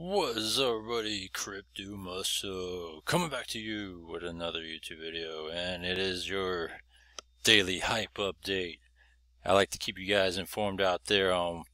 What is up, everybody? Crypto Muscle coming back to you with another YouTube video, and it is your daily HYIP update. I like to keep you guys informed out there on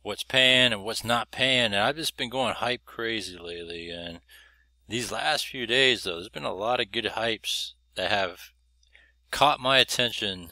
what's paying and what's not paying, and I've just been going HYIP crazy lately. And these last few days, though, there's been a lot of good HYIPs that have caught my attention,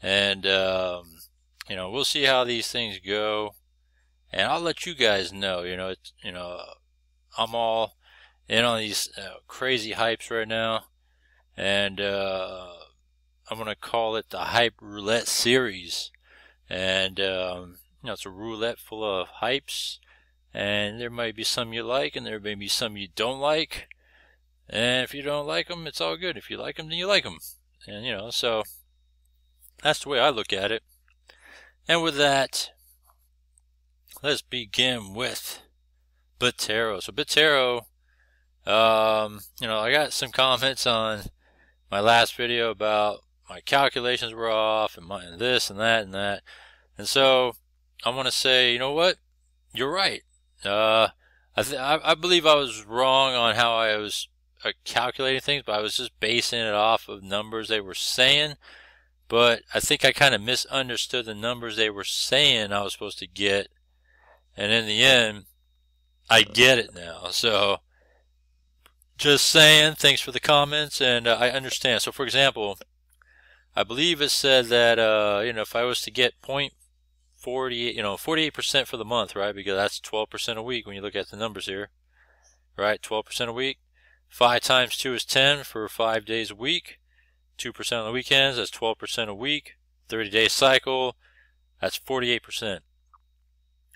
and um, you know, we'll see how these things go and I'll let you guys know. You know, it's, you know, I'm all in on these uh, crazy HYIPs right now, and uh, I'm gonna call it the HYIP Roulette series. And um, you know, it's a roulette full of HYIPs, and there might be some you like, and there may be some you don't like. And if you don't like them, it's all good. If you like them, then you like them. And you know, so that's the way I look at it. And with that, let's begin with Bitero. So Bitero, um, you know, I got some comments on my last video about my calculations were off and, my, and this and that and that. And so I want to say, you know what? You're right. Uh, I, I, I believe I was wrong on how I was uh, calculating things, but I was just basing it off of numbers they were saying. But I think I kind of misunderstood the numbers they were saying I was supposed to get and in the end, I get it now. So, just saying, thanks for the comments, and uh, I understand. So, for example, I believe it said that, uh, you know, if I was to get point forty, you know, 48% for the month, right? Because that's 12% a week when you look at the numbers here, right? 12% a week. 5 times 2 is 10 for 5 days a week. 2% on the weekends, that's 12% a week. 30 day cycle, that's 48%.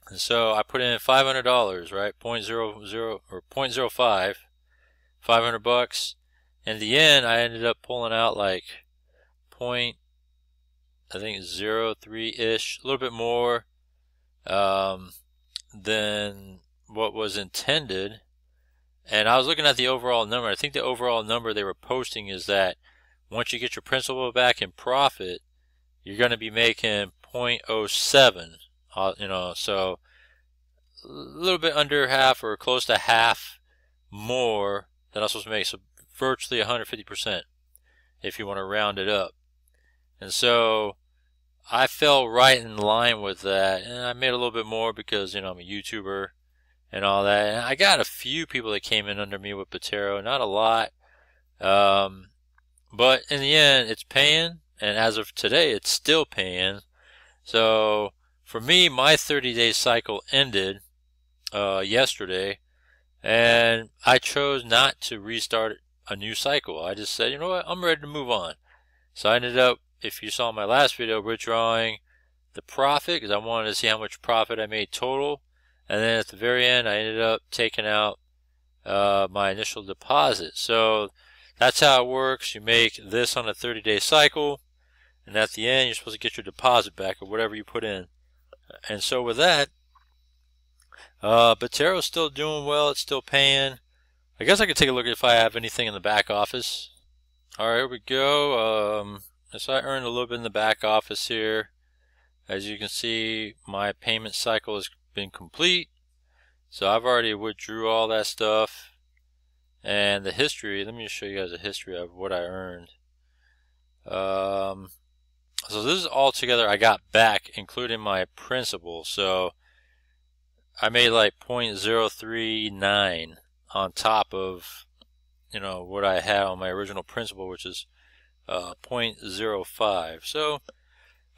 And so I put in five hundred dollars, right? Point zero zero or point zero five, five hundred bucks. In the end, I ended up pulling out like point, I think zero three ish, a little bit more um, than what was intended. And I was looking at the overall number. I think the overall number they were posting is that once you get your principal back in profit, you're going to be making 0.07 uh, you know, so a little bit under half or close to half more than I was supposed to make. So virtually 150% if you want to round it up. And so I fell right in line with that. And I made a little bit more because, you know, I'm a YouTuber and all that. And I got a few people that came in under me with Bitero, not a lot. Um, but in the end, it's paying. And as of today, it's still paying. So for me, my 30 day cycle ended uh, yesterday, and I chose not to restart a new cycle. I just said, you know what, I'm ready to move on. So I ended up, if you saw my last video, withdrawing the profit because I wanted to see how much profit I made total. And then at the very end, I ended up taking out uh, my initial deposit. So that's how it works. You make this on a 30 day cycle, and at the end, you're supposed to get your deposit back or whatever you put in. And so with that, uh, still doing well. It's still paying. I guess I could take a look if I have anything in the back office. All right, here we go. Um, so I earned a little bit in the back office here. As you can see, my payment cycle has been complete. So I've already withdrew all that stuff. And the history, let me show you guys a history of what I earned. Um, so this is all together I got back, including my principal. So I made like 0.039 on top of, you know, what I had on my original principal, which is uh, 0.05. So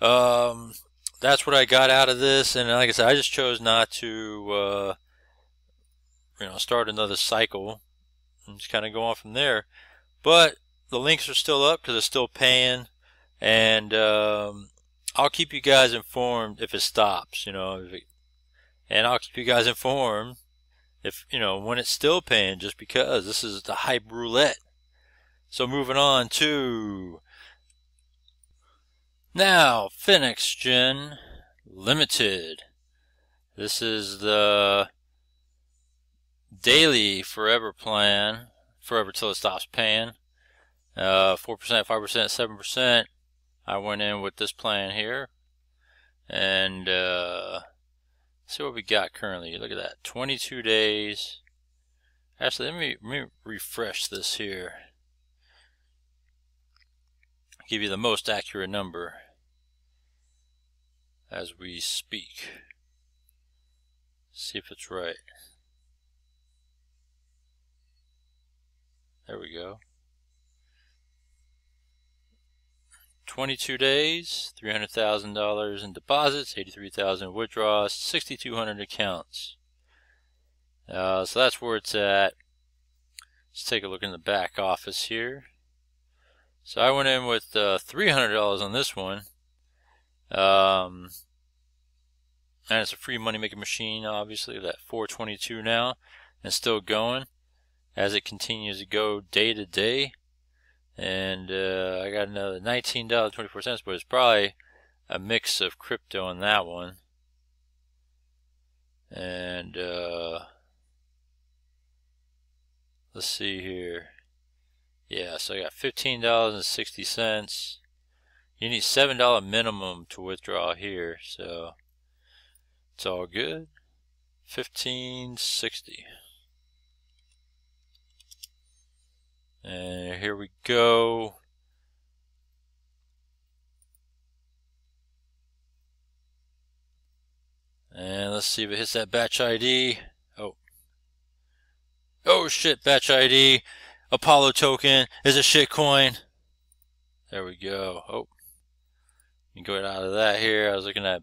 um, that's what I got out of this. And like I said, I just chose not to, uh, you know, start another cycle and just kind of go on from there. But the links are still up because it's still paying and um, I'll keep you guys informed if it stops, you know, it, and I'll keep you guys informed if you know when it's still paying, just because this is the HYIP roulette. So moving on to now Finexgen Limited. This is the daily forever plan, forever till it stops paying. Uh, 4%, 5%, 7%. I went in with this plan here and uh, see what we got currently. Look at that, 22 days. Actually, let me, let me refresh this here. Give you the most accurate number as we speak. See if it's right. There we go. 22 days, $300,000 in deposits, 83,000 withdrawals, 6,200 accounts. Uh, so that's where it's at. Let's take a look in the back office here. So I went in with uh, $300 on this one. Um, and it's a free money making machine, obviously, that 422 now, and still going as it continues to go day to day and uh, I got another $19.24 but it's probably a mix of crypto on that one. And uh, let's see here. Yeah so I got $15.60 you need $7 minimum to withdraw here so it's all good. 1560 And here we go. And let's see if it hits that batch ID. Oh. Oh shit, batch ID. Apollo token is a shit coin. There we go. Oh. You go out of that here. I was looking at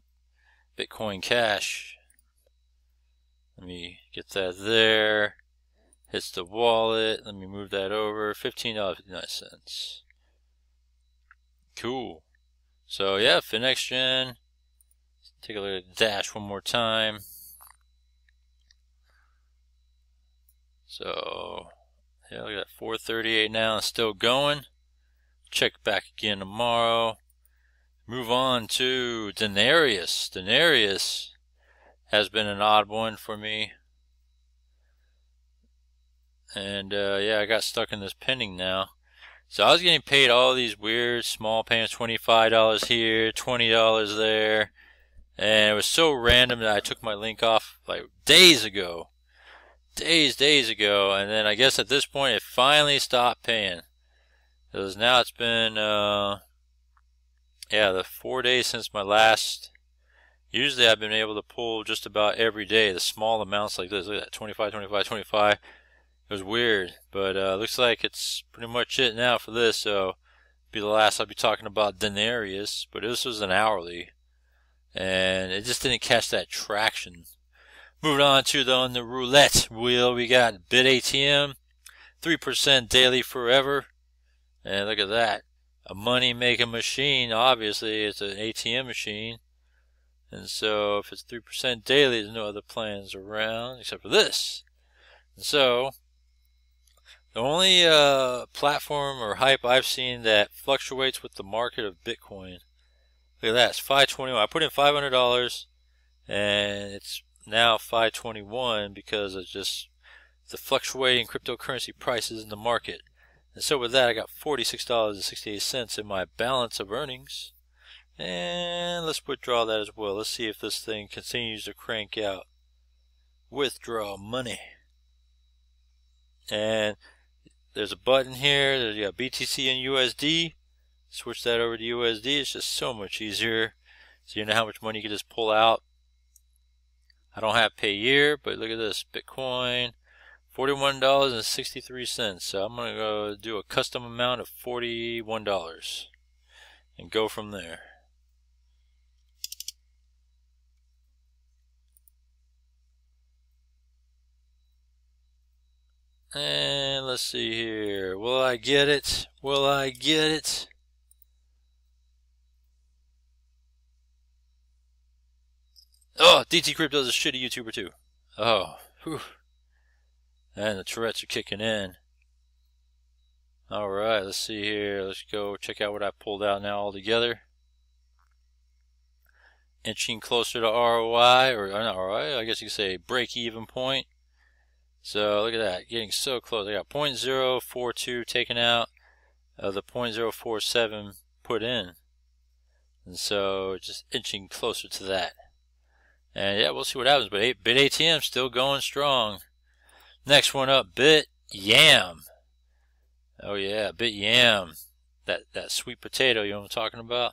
Bitcoin Cash. Let me get that there hits the wallet. Let me move that over. $15.59. Cool. So yeah, Finexgen. Take a look at dash one more time. So yeah, look at that 438 now, it's still going. Check back again tomorrow. Move on to Denarius. Denarius has been an odd one for me. And uh, yeah, I got stuck in this pending now. So I was getting paid all these weird small payments, $25 here, $20 there. And it was so random that I took my link off like days ago. Days, days ago. And then I guess at this point it finally stopped paying. Because now it's been, uh, yeah, the four days since my last. Usually I've been able to pull just about every day the small amounts like this. Look at that 25, 25, 25. It was weird, but uh, looks like it's pretty much it now for this. So, be the last I'll be talking about Denarius, but this was an hourly, and it just didn't catch that traction. Moving on to the on the roulette wheel, we got Bit ATM, three percent daily forever, and look at that, a money making machine. Obviously, it's an ATM machine. And so if it's 3% daily, there's no other plans around except for this. And so the only uh, platform or HYIP I've seen that fluctuates with the market of Bitcoin. Look at that, it's 521. I put in $500 and it's now 521 because of just the fluctuating cryptocurrency prices in the market. And so with that, I got $46.68 in my balance of earnings. And let's withdraw that as well. Let's see if this thing continues to crank out. Withdraw money. And there's a button here. There's, you got BTC and USD. Switch that over to USD. It's just so much easier. So you know how much money you can just pull out. I don't have pay Payeer, but look at this. Bitcoin, $41.63. So I'm going to go do a custom amount of $41 and go from there. And let's see here. Will I get it? Will I get it? Oh, DT Crypto is a shitty YouTuber too. Oh, whew. And the Tourette's are kicking in. Alright, let's see here. Let's go check out what I pulled out now altogether. Inching closer to ROI, or uh, not ROI, I guess you could say break even point. So look at that, getting so close. I got 0.042 taken out of the 0.047 put in. And so just inching closer to that. And yeah, we'll see what happens. But Bit ATM still going strong. Next one up, Bit Yam. Oh yeah, Bit Yam. That that sweet potato, you know what I'm talking about?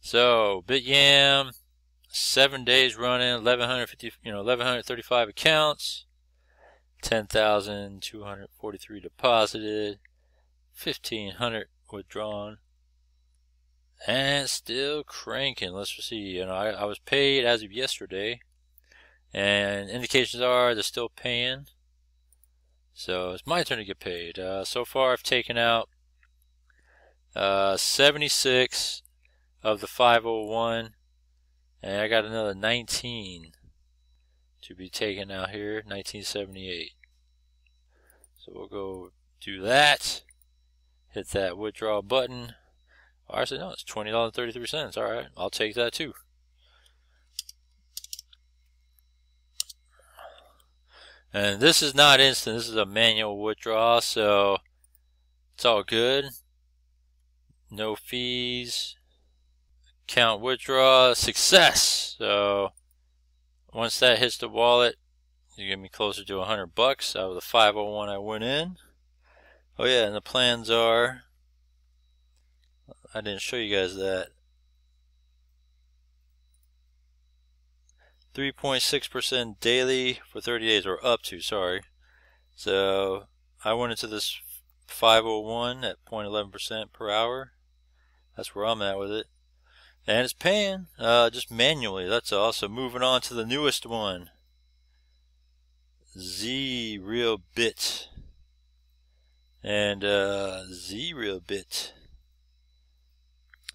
So Bit Yam, seven days running, 1150, you know, 1135 accounts, 10,243 deposited, 1500 withdrawn, and still cranking. Let's see. You know, I, I was paid as of yesterday, and indications are they're still paying. So it's my turn to get paid. Uh, so far, I've taken out uh, 76 of the 501, and I got another 19 to be taken out here, 1978. So we'll go do that. Hit that withdraw button. Oh, actually, no, it's $20.33. All right, I'll take that too. And this is not instant. This is a manual withdrawal, so it's all good. No fees. Count withdraw. Success. So once that hits the wallet, you get me closer to 100 bucks out of the 501 I went in. Oh yeah, and the plans are I didn't show you guys that. 3.6% daily for 30 days, or up to, sorry. So I went into this 501 at 0.11% per hour. That's where I'm at with it. And it's paying, uh, just manually, that's all. So moving on to the newest one. Z Real Bit. And uh, ZRealBit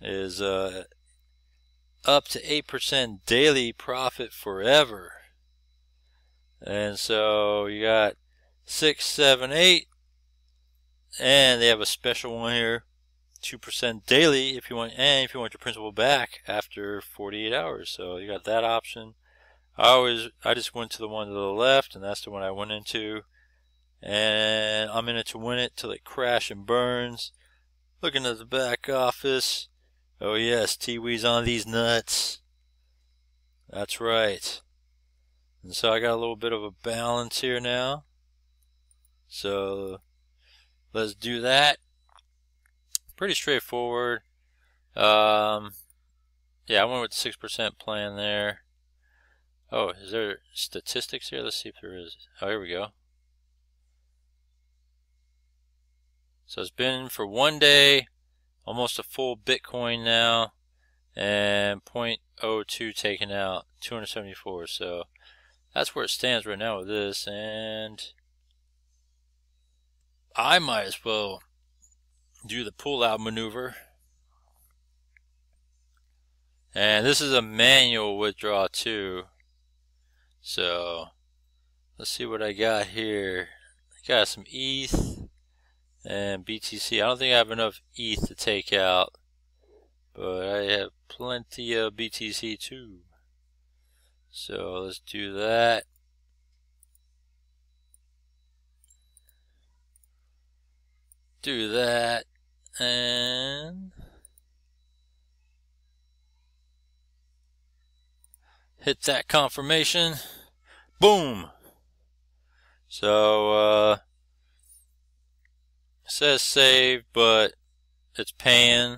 is uh, up to 8% daily profit forever. And so you got 6, 7, 8, and they have a special one here 2% daily if you want and if you want your principal back after 48 hours so you got that option I always I just went to the one to the left and that's the one I went into and I'm in it to win it till it crash and burns looking at the back office Oh yes, Tiwi's on these nuts. That's right. And so I got a little bit of a balance here now. So let's do that. Pretty straightforward. Um, yeah, I went with the 6% plan there. Oh, is there statistics here? Let's see if there is. Oh, here we go. So it's been for one day, almost a full Bitcoin now, and 0.02 taken out, 274. So that's where it stands right now with this, and I might as well do the pull-out maneuver. And this is a manual withdrawal too. So let's see what I got here. I got some ETH and BTC. I don't think I have enough ETH to take out, but I have plenty of BTC too. So let's do that. Do that and hit that confirmation. Boom. So, uh, says save, but it's paying.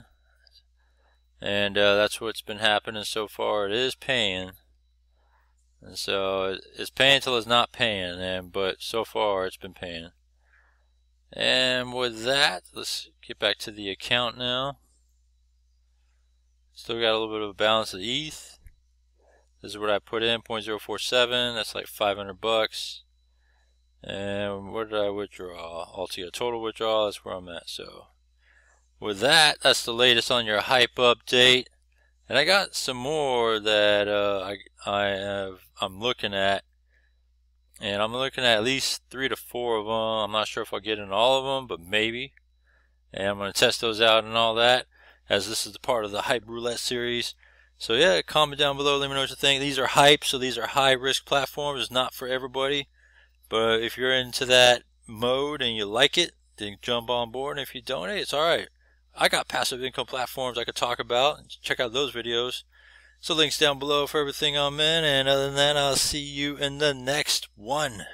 And uh, that's what's been happening so far. It is paying. And so it's paying until it's not paying, and but so far it's been paying. And with that, let's get back to the account now. Still got a little bit of a balance of ETH. This is what I put in, 0.047. That's like 500 bucks. And where did I withdraw? Altogether total withdrawal, that's where I'm at. So with that, that's the latest on your HYIP update. And I got some more that uh, I I have I'm looking at, and I'm looking at at least three to four of them. I'm not sure if I'll get in all of them, but maybe. And I'm going to test those out and all that, as this is the part of the HYIP roulette series. So yeah, comment down below. Let me know what you think. These are HYIP, so these are high risk platforms. It's not for everybody. But if you're into that mode and you like it, then jump on board. And if you don't, hey, it's all right. I got passive income platforms I could talk about. Check out those videos. So links down below for everything I'm in, and other than that, I'll see you in the next one.